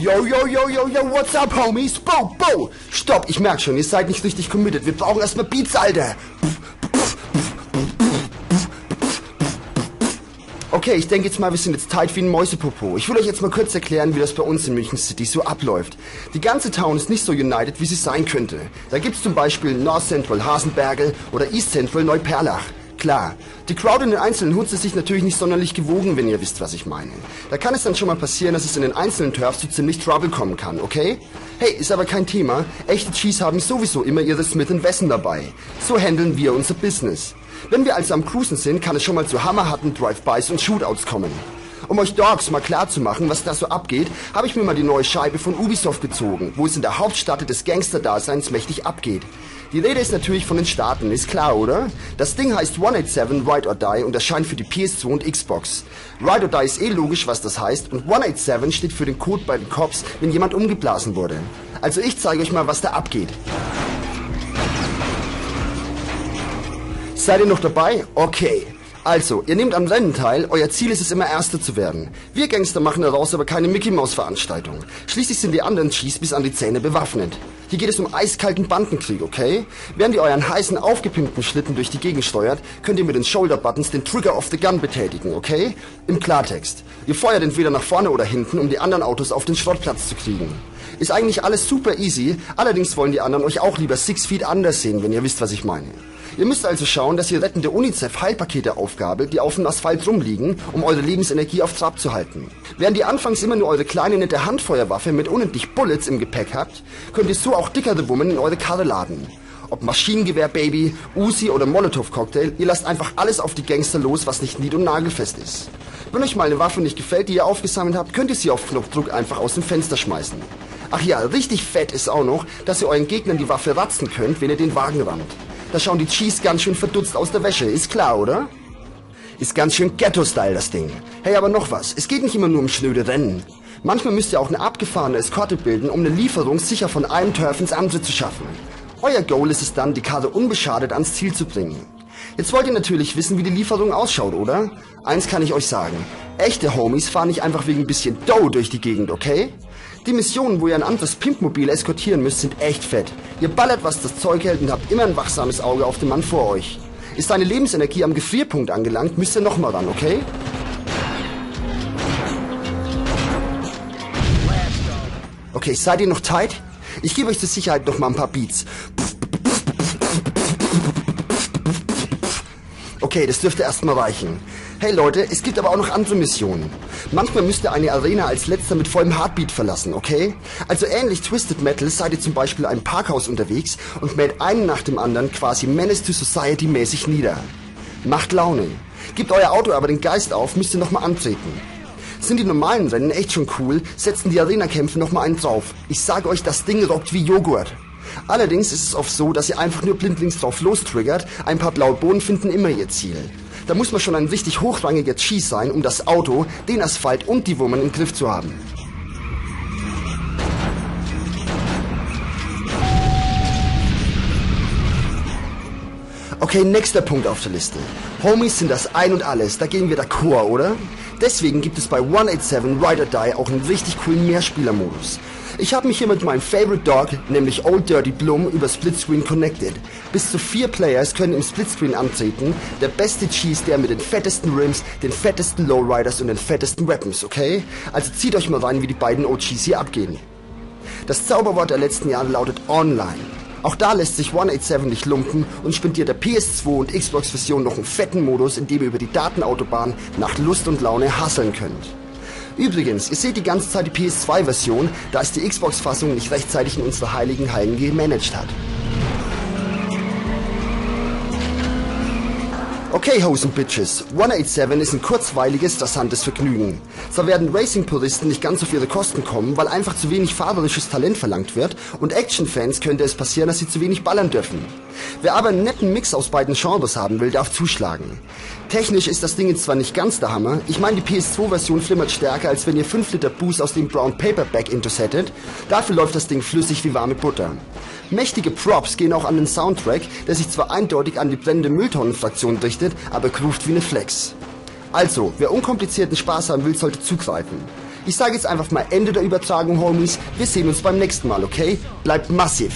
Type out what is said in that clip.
Yo, yo, yo, yo, yo, what's up, homies? Bo, bo! Stopp, ich merk schon, ihr seid nicht richtig committed. Wir brauchen erstmal Beats, Alter. Okay, ich denke jetzt mal, wir sind jetzt tight wie ein Mäusepopo. Ich will euch jetzt mal kurz erklären, wie das bei uns in München City so abläuft. Die ganze Town ist nicht so united, wie sie sein könnte. Da gibt's zum Beispiel North Central Hasenbergel oder East Central Neuperlach. Klar, die Crowd in den einzelnen Hoods ist sich natürlich nicht sonderlich gewogen, wenn ihr wisst, was ich meine. Da kann es dann schon mal passieren, dass es in den einzelnen Turfs zu ziemlich Trouble kommen kann, okay? Hey, ist aber kein Thema. Echte Cheese haben sowieso immer ihre Smith Wesson dabei. So handeln wir unser Business. Wenn wir also am Cruisen sind, kann es schon mal zu hammerharten Drive-Bys und Shootouts kommen. Um euch Dogs mal klar zu machen, was da so abgeht, habe ich mir mal die neue Scheibe von Ubisoft gezogen, wo es in der Hauptstadt des Gangster-Daseins mächtig abgeht. Die Rede ist natürlich von den Staaten, ist klar, oder? Das Ding heißt 187 Ride or Die und erscheint für die PS2 und Xbox. Ride or Die ist eh logisch, was das heißt und 187 steht für den Code bei den Cops, wenn jemand umgeblasen wurde. Also ich zeige euch mal, was da abgeht. Seid ihr noch dabei? Okay. Also, ihr nehmt am Rennen teil, euer Ziel ist es immer Erster zu werden. Wir Gangster machen daraus aber keine Mickey-Maus-Veranstaltung. Schließlich sind die anderen Cheese bis an die Zähne bewaffnet. Hier geht es um eiskalten Bandenkrieg, okay? Während ihr euren heißen, aufgepimpten Schlitten durch die Gegend steuert, könnt ihr mit den Shoulder-Buttons den Trigger of the Gun betätigen, okay? Im Klartext. Ihr feuert entweder nach vorne oder hinten, um die anderen Autos auf den Schrottplatz zu kriegen. Ist eigentlich alles super easy, allerdings wollen die anderen euch auch lieber six feet anders sehen, wenn ihr wisst, was ich meine. Ihr müsst also schauen, dass ihr rettende UNICEF-Heilpakete aufgabelt, die auf dem Asphalt rumliegen, um eure Lebensenergie auf Trab zu halten. Während ihr anfangs immer nur eure kleine nette Handfeuerwaffe mit unendlich Bullets im Gepäck habt, könnt ihr so auch dickere Wummen in eure Karre laden. Ob Maschinengewehr, Baby, Uzi oder Molotow-Cocktail, ihr lasst einfach alles auf die Gangster los, was nicht nied- und nagelfest ist. Wenn euch mal eine Waffe nicht gefällt, die ihr aufgesammelt habt, könnt ihr sie auf Knopfdruck einfach aus dem Fenster schmeißen. Ach ja, richtig fett ist auch noch, dass ihr euren Gegnern die Waffe ratzen könnt, wenn ihr den Wagen rammt. Da schauen die Cheese ganz schön verdutzt aus der Wäsche, ist klar, oder? Ist ganz schön Ghetto-Style, das Ding. Hey, aber noch was. Es geht nicht immer nur um schnöde Rennen. Manchmal müsst ihr auch eine abgefahrene Eskorte bilden, um eine Lieferung sicher von einem Turf ins andere zu schaffen. Euer Goal ist es dann, die Karte unbeschadet ans Ziel zu bringen. Jetzt wollt ihr natürlich wissen, wie die Lieferung ausschaut, oder? Eins kann ich euch sagen. Echte Homies fahren nicht einfach wegen ein bisschen Dough durch die Gegend, okay? Die Missionen, wo ihr ein anderes Pimpmobil eskortieren müsst, sind echt fett. Ihr ballert, was das Zeug hält und habt immer ein wachsames Auge auf den Mann vor euch. Ist deine Lebensenergie am Gefrierpunkt angelangt, müsst ihr nochmal ran, okay? Okay, seid ihr noch tight? Ich gebe euch zur Sicherheit noch mal ein paar Beats. Okay, das dürfte erstmal reichen. Hey Leute, es gibt aber auch noch andere Missionen. Manchmal müsst ihr eine Arena als letzter mit vollem Heartbeat verlassen, okay? Also ähnlich Twisted Metal seid ihr zum Beispiel in einem Parkhaus unterwegs und mäht einen nach dem anderen quasi Menace to Society mäßig nieder. Macht Laune. Gebt euer Auto aber den Geist auf, müsst ihr nochmal antreten. Sind die normalen Rennen echt schon cool, setzen die Arena-Kämpfe nochmal einen drauf. Ich sage euch, das Ding rockt wie Joghurt. Allerdings ist es oft so, dass ihr einfach nur blindlings drauf lostriggert, ein paar blaue Bohnen finden immer ihr Ziel. Da muss man schon ein richtig hochrangiger Cheese sein, um das Auto, den Asphalt und die Wurmen im Griff zu haben. Okay, nächster Punkt auf der Liste. Homies sind das Ein und Alles, da gehen wir d'accord, oder? Deswegen gibt es bei 187 Ride or Die auch einen richtig coolen Mehrspielermodus. Ich habe mich hier mit meinem Favorite Dog, nämlich Old Dirty Bloom, über Splitscreen connected. Bis zu vier Players können im Splitscreen antreten. Der beste Cheese, der mit den fettesten Rims, den fettesten Lowriders und den fettesten Weapons, okay? Also zieht euch mal rein, wie die beiden OGs hier abgehen. Das Zauberwort der letzten Jahre lautet Online. Auch da lässt sich 187 nicht lumpen und spendiert der PS2 und Xbox-Version noch einen fetten Modus, in dem ihr über die Datenautobahn nach Lust und Laune hasseln könnt. Übrigens, ihr seht die ganze Zeit die PS2-Version, da es die Xbox-Fassung nicht rechtzeitig in unsere heiligen Hallen gemanagt hat. Okay, Hosen Bitches, 187 ist ein kurzweiliges, rasantes Vergnügen. Zwar werden Racing-Puristen nicht ganz auf ihre Kosten kommen, weil einfach zu wenig fahrerisches Talent verlangt wird und Action-Fans könnte es passieren, dass sie zu wenig ballern dürfen. Wer aber einen netten Mix aus beiden Genres haben will, darf zuschlagen. Technisch ist das Ding jetzt zwar nicht ganz der Hammer, ich meine die PS2-Version flimmert stärker, als wenn ihr 5 Liter Boost aus dem Brown Paperback intersettet, dafür läuft das Ding flüssig wie warme Butter. Mächtige Props gehen auch an den Soundtrack, der sich zwar eindeutig an die brennende Mülltonnenfraktion richtet, aber groovt wie eine Flex. Also, wer unkomplizierten Spaß haben will, sollte zugreifen. Ich sage jetzt einfach mal Ende der Übertragung, Homies. Wir sehen uns beim nächsten Mal, okay? Bleibt massiv.